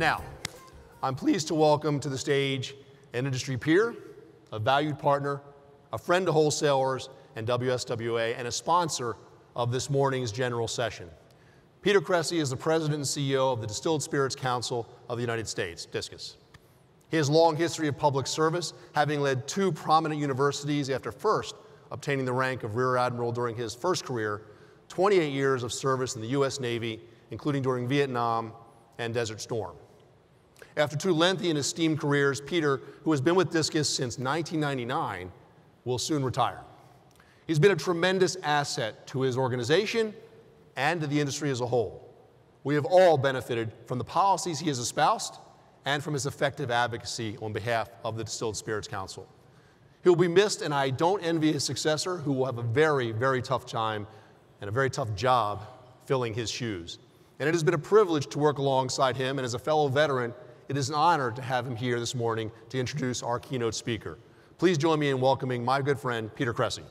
Now, I'm pleased to welcome to the stage an industry peer, a valued partner, a friend to wholesalers and WSWA, and a sponsor of this morning's general session. Peter Cressy is the president and CEO of the Distilled Spirits Council of the United States, DISCUS. He has a long history of public service, having led two prominent universities after first obtaining the rank of Rear Admiral during his first career, 28 years of service in the U.S. Navy, including during Vietnam and Desert Storm. After two lengthy and esteemed careers, Peter, who has been with Discus since 1999, will soon retire. He's been a tremendous asset to his organization and to the industry as a whole. We have all benefited from the policies he has espoused and from his effective advocacy on behalf of the Distilled Spirits Council. He will be missed, and I don't envy his successor, who will have a very, very tough time and a very tough job filling his shoes. And it has been a privilege to work alongside him, and as a fellow veteran, it is an honor to have him here this morning to introduce our keynote speaker. Please join me in welcoming my good friend, Peter Cressy.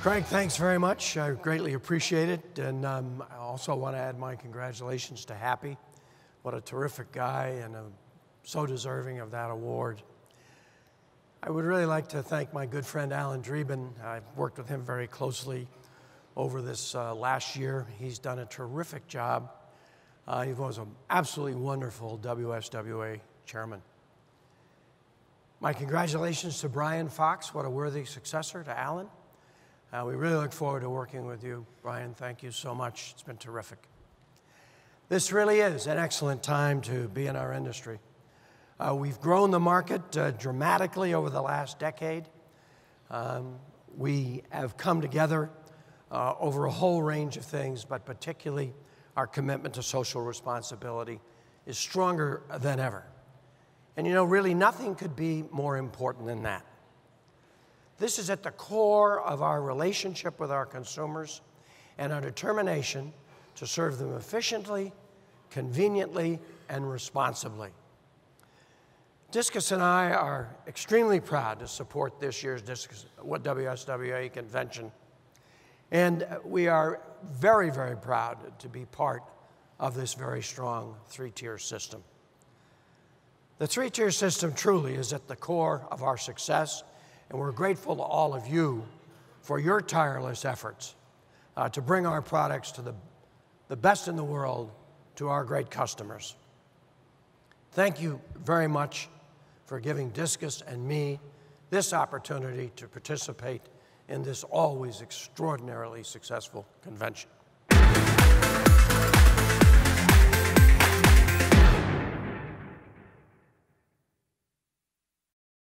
Craig, thanks very much. I greatly appreciate it. And um, I also want to add my congratulations to Happy. What a terrific guy and a, so deserving of that award. I would really like to thank my good friend Alan Dreeben. I've worked with him very closely over this uh, last year. He's done a terrific job. Uh, he was an absolutely wonderful WSWA chairman. My congratulations to Brian Fox. What a worthy successor to Alan. Uh, we really look forward to working with you, Brian. Thank you so much. It's been terrific. This really is an excellent time to be in our industry. Uh, we've grown the market uh, dramatically over the last decade. Um, we have come together uh, over a whole range of things, but particularly our commitment to social responsibility is stronger than ever. And you know, really, nothing could be more important than that. This is at the core of our relationship with our consumers and our determination to serve them efficiently, conveniently, and responsibly. Discus and I are extremely proud to support this year's Discus WSWA convention. And we are very, very proud to be part of this very strong three tier system. The three tier system truly is at the core of our success and we're grateful to all of you for your tireless efforts uh, to bring our products to the, the best in the world to our great customers. Thank you very much for giving Discus and me this opportunity to participate in this always extraordinarily successful convention.